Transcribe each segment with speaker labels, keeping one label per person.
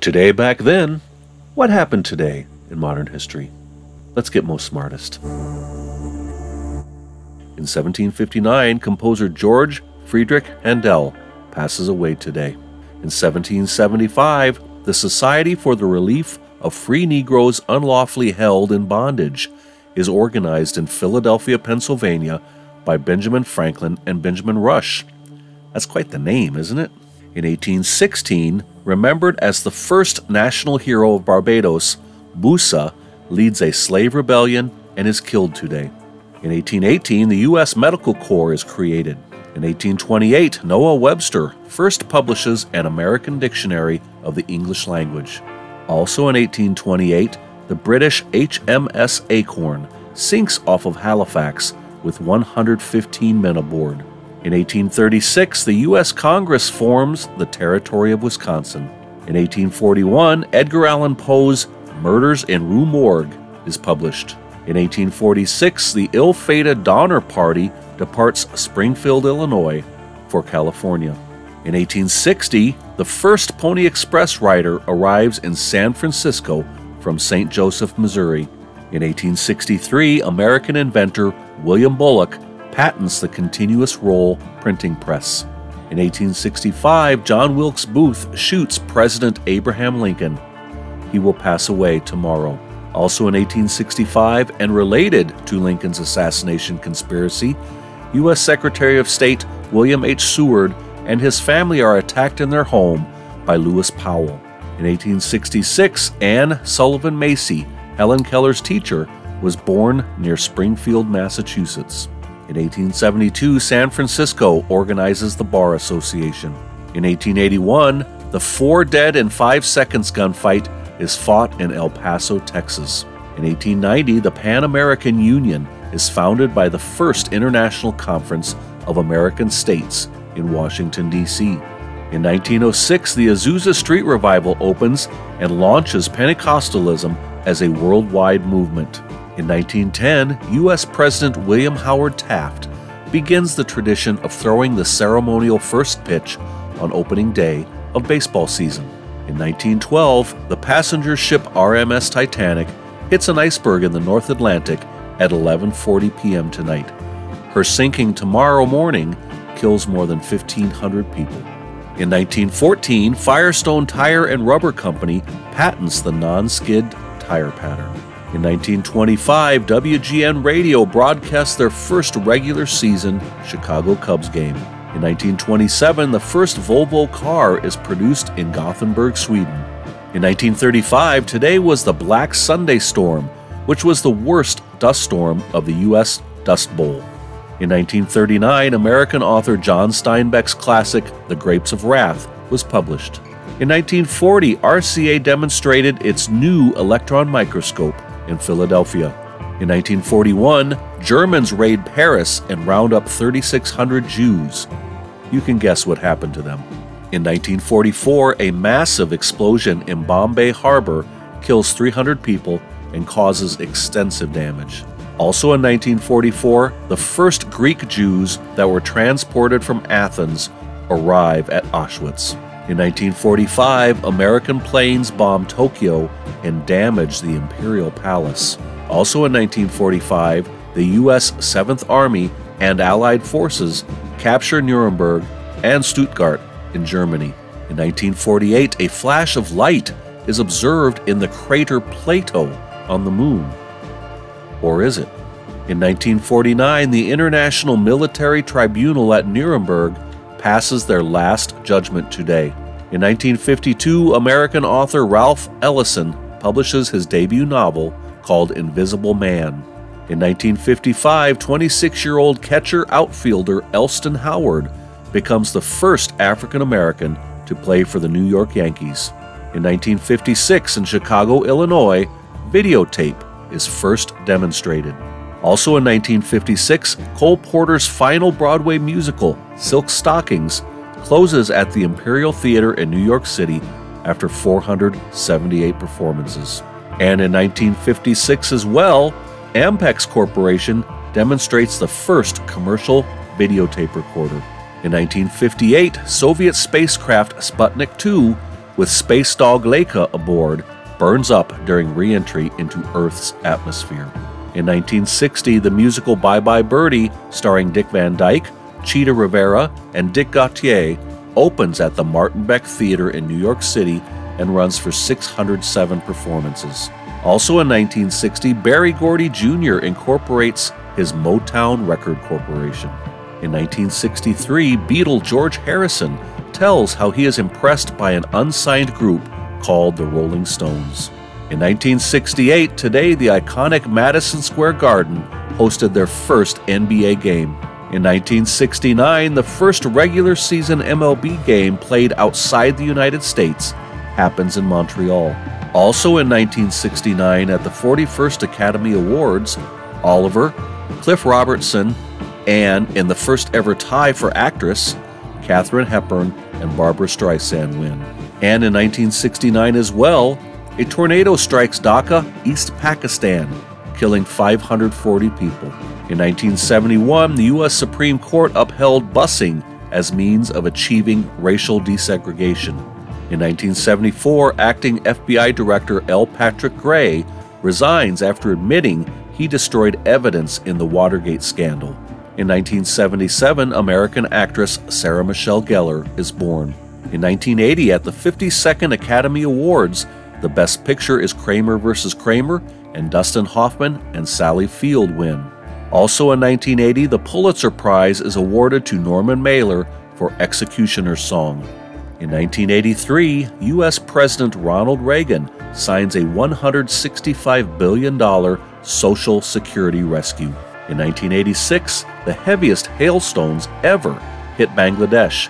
Speaker 1: Today back then, what happened today in modern history? Let's get most smartest. In 1759, composer George Friedrich Handel passes away today. In 1775, the Society for the Relief of Free Negroes Unlawfully Held in Bondage is organized in Philadelphia, Pennsylvania by Benjamin Franklin and Benjamin Rush. That's quite the name, isn't it? In 1816, remembered as the first national hero of Barbados, Bussa leads a slave rebellion and is killed today. In 1818, the U.S. Medical Corps is created. In 1828, Noah Webster first publishes an American dictionary of the English language. Also in 1828, the British HMS Acorn sinks off of Halifax with 115 men aboard. In 1836, the U.S. Congress forms the Territory of Wisconsin. In 1841, Edgar Allan Poe's Murders in Rue Morgue is published. In 1846, the ill fated Donner Party departs Springfield, Illinois, for California. In 1860, the first Pony Express rider arrives in San Francisco from St. Joseph, Missouri. In 1863, American inventor William Bullock patents the continuous roll printing press. In 1865, John Wilkes Booth shoots President Abraham Lincoln. He will pass away tomorrow. Also in 1865, and related to Lincoln's assassination conspiracy, U.S. Secretary of State William H. Seward and his family are attacked in their home by Lewis Powell. In 1866, Anne Sullivan Macy, Helen Keller's teacher, was born near Springfield, Massachusetts. In 1872, San Francisco organizes the Bar Association. In 1881, the Four Dead in Five Seconds gunfight is fought in El Paso, Texas. In 1890, the Pan American Union is founded by the first International Conference of American States in Washington, D.C. In 1906, the Azusa Street Revival opens and launches Pentecostalism as a worldwide movement. In 1910, U.S. President William Howard Taft begins the tradition of throwing the ceremonial first pitch on opening day of baseball season. In 1912, the passenger ship RMS Titanic hits an iceberg in the North Atlantic at 11:40 p.m. tonight. Her sinking tomorrow morning kills more than 1500 people. In 1914, Firestone Tire and Rubber Company patents the non-skid tire pattern. In 1925, WGN Radio broadcast their first regular season Chicago Cubs game. In 1927, the first Volvo car is produced in Gothenburg, Sweden. In 1935, today was the Black Sunday Storm, which was the worst dust storm of the U.S. Dust Bowl. In 1939, American author John Steinbeck's classic, The Grapes of Wrath, was published. In 1940, RCA demonstrated its new electron microscope in Philadelphia. In 1941, Germans raid Paris and round up 3,600 Jews. You can guess what happened to them. In 1944, a massive explosion in Bombay Harbor kills 300 people and causes extensive damage. Also in 1944, the first Greek Jews that were transported from Athens arrive at Auschwitz. In 1945, American planes bomb Tokyo and damage the Imperial Palace. Also in 1945, the U.S. 7th Army and Allied forces capture Nuremberg and Stuttgart in Germany. In 1948, a flash of light is observed in the crater Plato on the moon. Or is it? In 1949, the International Military Tribunal at Nuremberg passes their last judgment today. In 1952, American author Ralph Ellison publishes his debut novel called Invisible Man. In 1955, 26 year old catcher outfielder Elston Howard becomes the first African American to play for the New York Yankees. In 1956, in Chicago, Illinois, videotape is first demonstrated. Also in 1956, Cole Porter's final Broadway musical, Silk Stockings, closes at the Imperial Theater in New York City after 478 performances. And in 1956 as well, Ampex Corporation demonstrates the first commercial videotape recorder. In 1958, Soviet spacecraft Sputnik 2 with space dog Laika aboard, burns up during re entry into Earth's atmosphere. In 1960, the musical Bye Bye Birdie, starring Dick Van Dyke, Chita Rivera, and Dick Gautier, opens at the Martin Beck Theater in New York City and runs for 607 performances. Also in 1960, Berry Gordy Jr. incorporates his Motown Record Corporation. In 1963, Beatle George Harrison tells how he is impressed by an unsigned group called the Rolling Stones. In 1968, today the iconic Madison Square Garden hosted their first NBA game. In 1969, the first regular season MLB game played outside the United States happens in Montreal. Also in 1969, at the 41st Academy Awards, Oliver, Cliff Robertson, and in the first ever tie for actress, Katharine Hepburn and Barbra Streisand win. And in 1969 as well, a tornado strikes Dhaka, East Pakistan, killing 540 people. In 1971, the U.S. Supreme Court upheld busing as means of achieving racial desegregation. In 1974, acting FBI Director L. Patrick Gray resigns after admitting he destroyed evidence in the Watergate scandal. In 1977, American actress Sarah Michelle Gellar is born. In 1980, at the 52nd Academy Awards, the Best Picture is Kramer vs. Kramer, and Dustin Hoffman and Sally Field win. Also in 1980, the Pulitzer Prize is awarded to Norman Mailer for Executioner's Song. In 1983, U.S. President Ronald Reagan signs a $165 billion Social Security rescue. In 1986, the heaviest hailstones ever hit Bangladesh.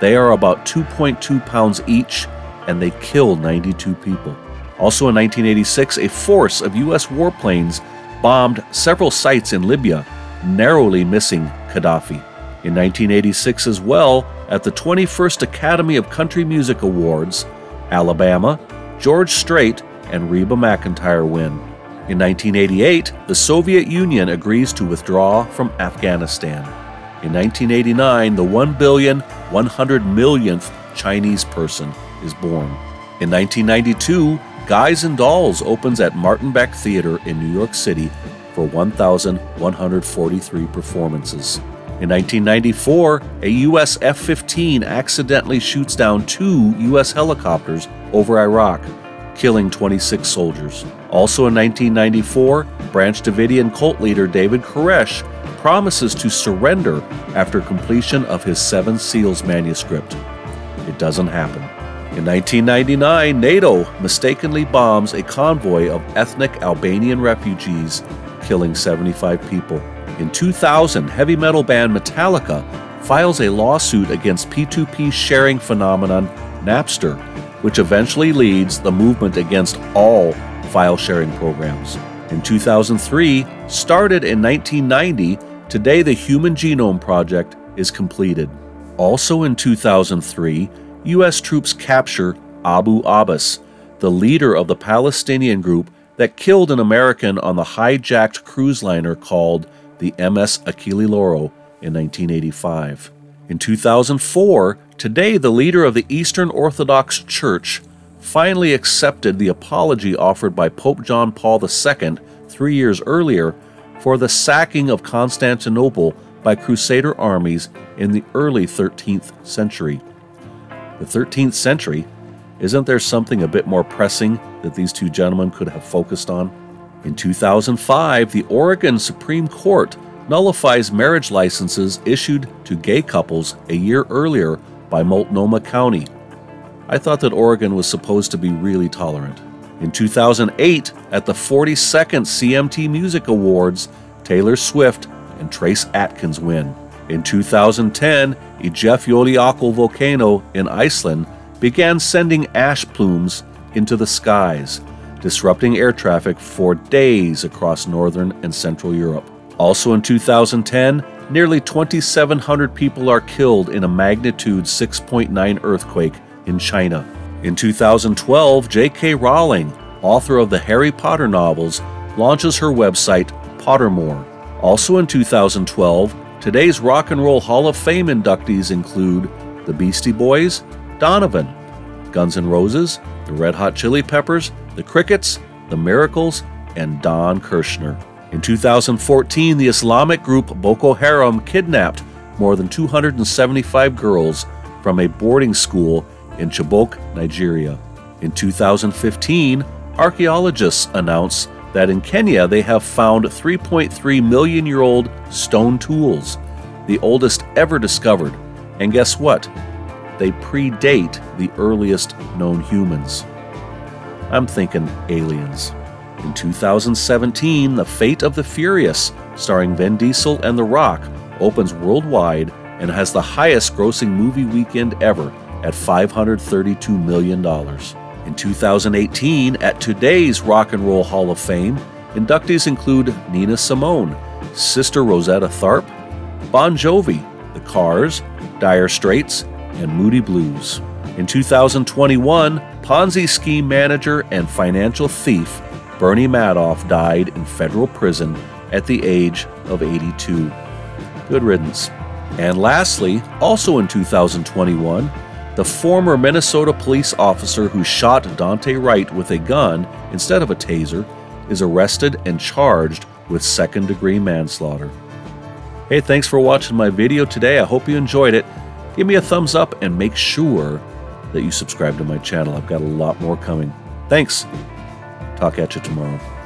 Speaker 1: They are about 2.2 pounds each, and they kill 92 people. Also in 1986, a force of U.S. warplanes bombed several sites in Libya, narrowly missing Gaddafi. In 1986 as well, at the 21st Academy of Country Music Awards, Alabama, George Strait, and Reba McEntire win. In 1988, the Soviet Union agrees to withdraw from Afghanistan. In 1989, the 1 billion 100 millionth Chinese person is born. In 1992, Guys and Dolls opens at Martin Beck Theater in New York City for 1,143 performances. In 1994, a U.S. F 15 accidentally shoots down two U.S. helicopters over Iraq, killing 26 soldiers. Also in 1994, Branch Davidian cult leader David Koresh promises to surrender after completion of his Seven Seals manuscript. It doesn't happen. In 1999, NATO mistakenly bombs a convoy of ethnic Albanian refugees, killing 75 people. In 2000, heavy metal band Metallica files a lawsuit against P2P sharing phenomenon Napster, which eventually leads the movement against all file sharing programs. In 2003, started in 1990, today the Human Genome Project is completed. Also in 2003, U.S. troops capture Abu Abbas, the leader of the Palestinian group that killed an American on the hijacked cruise liner called the MS Achille Lauro in 1985. In 2004, today the leader of the Eastern Orthodox Church finally accepted the apology offered by Pope John Paul II three years earlier for the sacking of Constantinople by Crusader armies in the early 13th century the 13th century, isn't there something a bit more pressing that these two gentlemen could have focused on? In 2005, the Oregon Supreme Court nullifies marriage licenses issued to gay couples a year earlier by Multnomah County. I thought that Oregon was supposed to be really tolerant. In 2008, at the 42nd CMT Music Awards, Taylor Swift and Trace Atkins win. In 2010, Eyjafjallajökull volcano in Iceland began sending ash plumes into the skies, disrupting air traffic for days across northern and central Europe. Also in 2010, nearly 2,700 people are killed in a magnitude 6.9 earthquake in China. In 2012, J.K. Rowling, author of the Harry Potter novels, launches her website Pottermore. Also in 2012, Today's Rock and Roll Hall of Fame inductees include the Beastie Boys, Donovan, Guns N' Roses, the Red Hot Chili Peppers, the Crickets, the Miracles, and Don Kirshner. In 2014, the Islamic group Boko Haram kidnapped more than 275 girls from a boarding school in Chibok, Nigeria. In 2015, archaeologists announced that in Kenya they have found 3.3 million year old stone tools, the oldest ever discovered. And guess what? They predate the earliest known humans. I'm thinking aliens. In 2017, The Fate of the Furious, starring Vin Diesel and The Rock, opens worldwide and has the highest grossing movie weekend ever at $532 million. In 2018, at today's Rock and Roll Hall of Fame, inductees include Nina Simone, Sister Rosetta Tharpe, Bon Jovi, The Cars, Dire Straits, and Moody Blues. In 2021, Ponzi scheme manager and financial thief Bernie Madoff died in federal prison at the age of 82. Good riddance. And lastly, also in 2021, the former Minnesota police officer who shot Daunte Wright with a gun instead of a taser is arrested and charged with second degree manslaughter. Hey, thanks for watching my video today. I hope you enjoyed it. Give me a thumbs up and make sure that you subscribe to my channel. I've got a lot more coming. Thanks. Talk at you tomorrow.